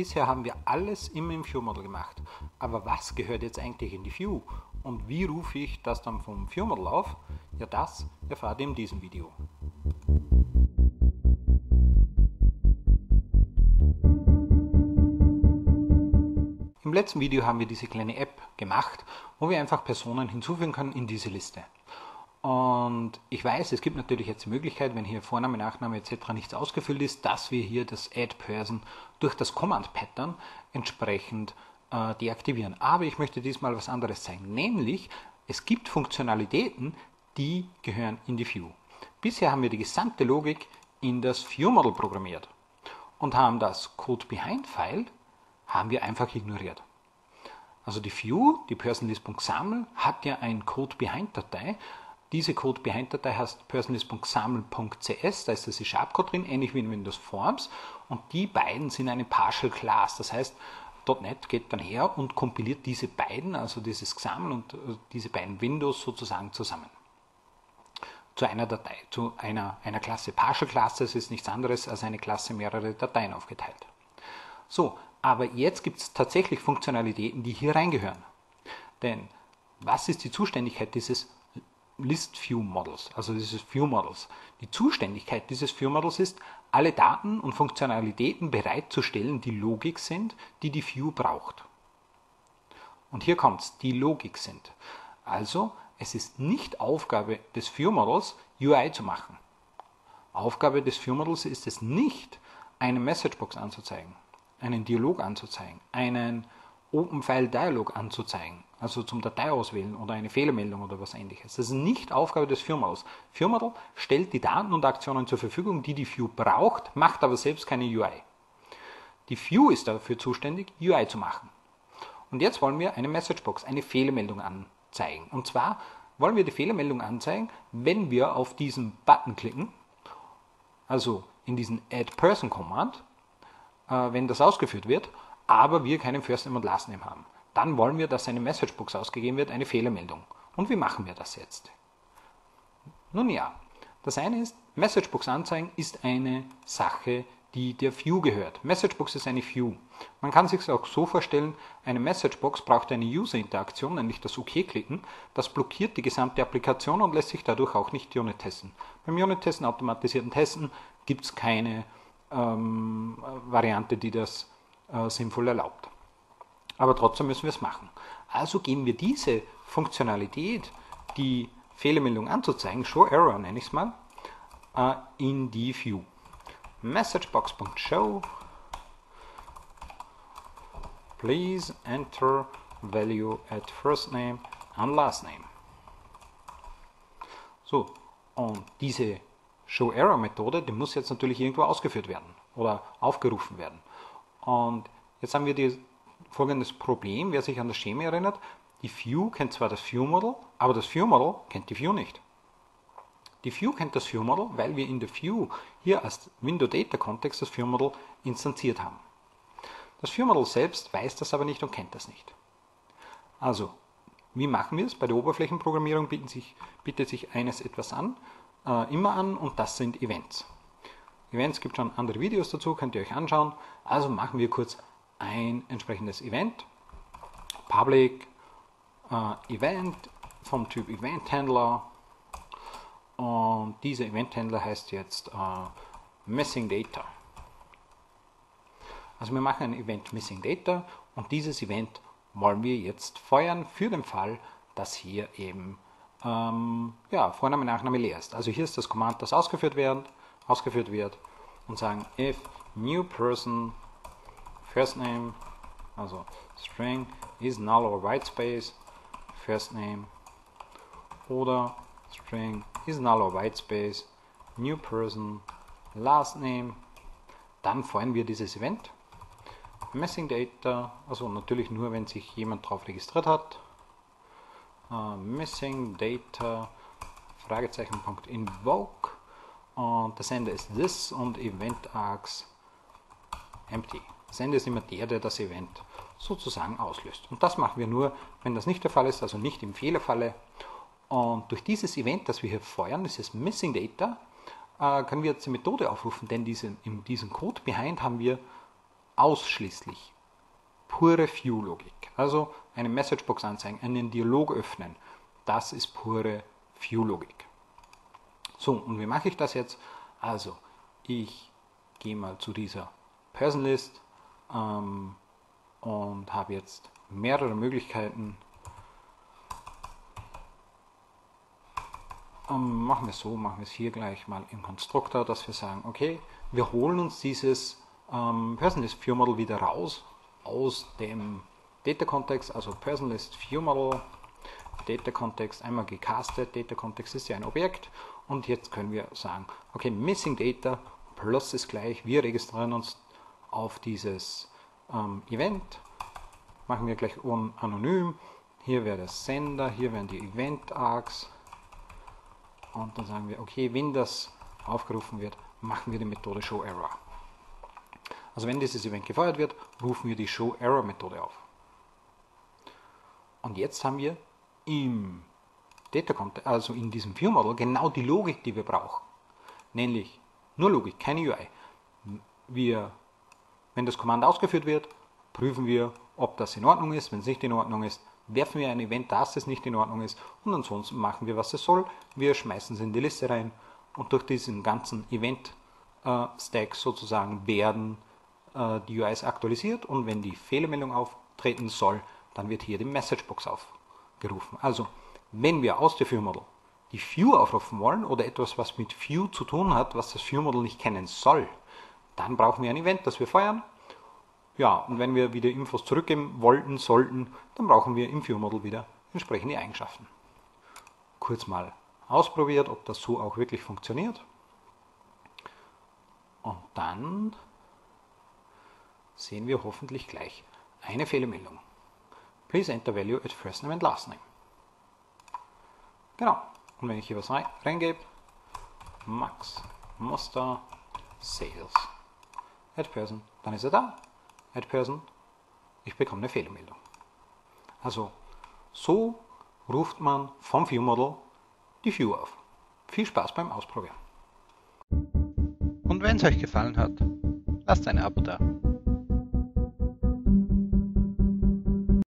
bisher haben wir alles immer im View-Model gemacht. Aber was gehört jetzt eigentlich in die View? Und wie rufe ich das dann vom View-Model auf? Ja, das erfahrt ihr in diesem Video. Im letzten Video haben wir diese kleine App gemacht, wo wir einfach Personen hinzufügen können in diese Liste. Und ich weiß, es gibt natürlich jetzt die Möglichkeit, wenn hier Vorname, Nachname etc. nichts ausgefüllt ist, dass wir hier das Add Person durch das Command Pattern entsprechend äh, deaktivieren. Aber ich möchte diesmal was anderes zeigen, nämlich es gibt Funktionalitäten, die gehören in die View. Bisher haben wir die gesamte Logik in das View Model programmiert und haben das Code Behind File haben wir einfach ignoriert. Also die View, die personalist.saml, hat ja ein Code Behind Datei, diese Code Behind Datei heißt personalist.xaml.cs, da ist der C-Sharp-Code drin, ähnlich wie in Windows Forms. Und die beiden sind eine Partial Class. Das heißt, .NET geht dann her und kompiliert diese beiden, also dieses XAML und äh, diese beiden Windows sozusagen zusammen. Zu einer Datei, zu einer, einer Klasse. Partial Class, das ist nichts anderes als eine Klasse mehrere Dateien aufgeteilt. So, aber jetzt gibt es tatsächlich Funktionalitäten, die hier reingehören. Denn was ist die Zuständigkeit dieses List View Models, also dieses View Models. Die Zuständigkeit dieses View Models ist, alle Daten und Funktionalitäten bereitzustellen, die Logik sind, die die View braucht. Und hier kommt es, die Logik sind. Also, es ist nicht Aufgabe des View Models, UI zu machen. Aufgabe des View Models ist es nicht, eine Messagebox anzuzeigen, einen Dialog anzuzeigen, einen Open File Dialog anzuzeigen, also zum Datei auswählen oder eine Fehlermeldung oder was ähnliches. Das ist nicht Aufgabe des Firmodels. Firmodel stellt die Daten und Aktionen zur Verfügung, die die View braucht, macht aber selbst keine UI. Die View ist dafür zuständig, UI zu machen. Und jetzt wollen wir eine Messagebox, eine Fehlermeldung anzeigen. Und zwar wollen wir die Fehlermeldung anzeigen, wenn wir auf diesen Button klicken, also in diesen Add Person Command, äh, wenn das ausgeführt wird, aber wir keinen First Name und Last Name haben. Dann wollen wir, dass eine Messagebox ausgegeben wird, eine Fehlermeldung. Und wie machen wir das jetzt? Nun ja, das eine ist, Messagebox anzeigen ist eine Sache, die der View gehört. Messagebox ist eine View. Man kann sich auch so vorstellen, eine Messagebox braucht eine User-Interaktion, nämlich das OK-Klicken. das blockiert die gesamte Applikation und lässt sich dadurch auch nicht Unit testen. Beim Unit-Testen, automatisierten Testen, gibt es keine ähm, Variante, die das äh, sinnvoll erlaubt. Aber trotzdem müssen wir es machen. Also geben wir diese Funktionalität, die Fehlermeldung anzuzeigen, Show Error nenne ich es mal, äh, in die View. Messagebox.show Please enter value at first name and last name. So, und diese Show Error Methode, die muss jetzt natürlich irgendwo ausgeführt werden oder aufgerufen werden. Und jetzt haben wir die, folgendes Problem, wer sich an das Schema erinnert, die View kennt zwar das View-Model, aber das View-Model kennt die View nicht. Die View kennt das View-Model, weil wir in der View hier als Window-Data-Kontext das View-Model instanziert haben. Das View-Model selbst weiß das aber nicht und kennt das nicht. Also, wie machen wir es? Bei der Oberflächenprogrammierung sich, bietet sich eines etwas an, äh, immer an und das sind Events. Events gibt schon andere Videos dazu, könnt ihr euch anschauen. Also machen wir kurz ein entsprechendes Event. Public äh, Event vom Typ Event Handler. Und dieser Event Handler heißt jetzt äh, Missing Data. Also wir machen ein Event Missing Data und dieses Event wollen wir jetzt feuern für den Fall, dass hier eben ähm, ja, Vorname, Nachname leer ist. Also hier ist das Command, das ausgeführt wird, ausgeführt wird und sagen if new person first name, also string is null or white space first name oder string is null or white space new person last name, dann freuen wir dieses Event. Messing Data, also natürlich nur, wenn sich jemand darauf registriert hat. Uh, missing Data Fragezeichen invoke und der Sender ist this und Event Args empty. Sender ist immer der, der das Event sozusagen auslöst. Und das machen wir nur, wenn das nicht der Fall ist, also nicht im Fehlerfalle. Und durch dieses Event, das wir hier feuern, dieses Missing Data, äh, können wir jetzt die Methode aufrufen, denn diese, in diesem Code behind haben wir ausschließlich pure View-Logik. Also eine Messagebox anzeigen, einen Dialog öffnen. Das ist pure View-Logik. So, und wie mache ich das jetzt? Also, ich gehe mal zu dieser Person List ähm, und habe jetzt mehrere Möglichkeiten. Ähm, machen wir es so, machen wir es hier gleich mal im Konstruktor, dass wir sagen, okay, wir holen uns dieses ähm, Person List View Model wieder raus aus dem Data Kontext, also Person List View Model Data Kontext einmal gecastet. Data Kontext ist ja ein Objekt und jetzt können wir sagen, okay, Missing Data plus ist gleich, wir registrieren uns auf dieses ähm, Event, machen wir gleich anonym, hier wäre der Sender, hier wären die Event Arcs und dann sagen wir, okay, wenn das aufgerufen wird, machen wir die Methode Show Error. Also wenn dieses Event gefeuert wird, rufen wir die Show Error Methode auf. Und jetzt haben wir im Data Content, also in diesem View Model, genau die Logik, die wir brauchen. Nämlich nur Logik, keine UI. Wir, wenn das Kommando ausgeführt wird, prüfen wir, ob das in Ordnung ist. Wenn es nicht in Ordnung ist, werfen wir ein Event, dass es nicht in Ordnung ist. Und ansonsten machen wir, was es soll. Wir schmeißen es in die Liste rein. Und durch diesen ganzen Event-Stack sozusagen werden äh, die UIs aktualisiert. Und wenn die Fehlermeldung auftreten soll, dann wird hier die Messagebox aufgerufen. Also, wenn wir aus der View-Model die View aufrufen wollen oder etwas, was mit View zu tun hat, was das View-Model nicht kennen soll, dann brauchen wir ein Event, das wir feuern. Ja, und wenn wir wieder Infos zurückgeben wollten, sollten, dann brauchen wir im View-Model wieder entsprechende Eigenschaften. Kurz mal ausprobiert, ob das so auch wirklich funktioniert. Und dann sehen wir hoffentlich gleich eine Fehlermeldung. Please enter value at first name and last name. Genau. Und wenn ich hier was reingebe, Max Muster Sales Add Person, dann ist er da. Add Person, ich bekomme eine Fehlermeldung. Also so ruft man vom View Model die View auf. Viel Spaß beim Ausprobieren. Und wenn es euch gefallen hat, lasst ein Abo da.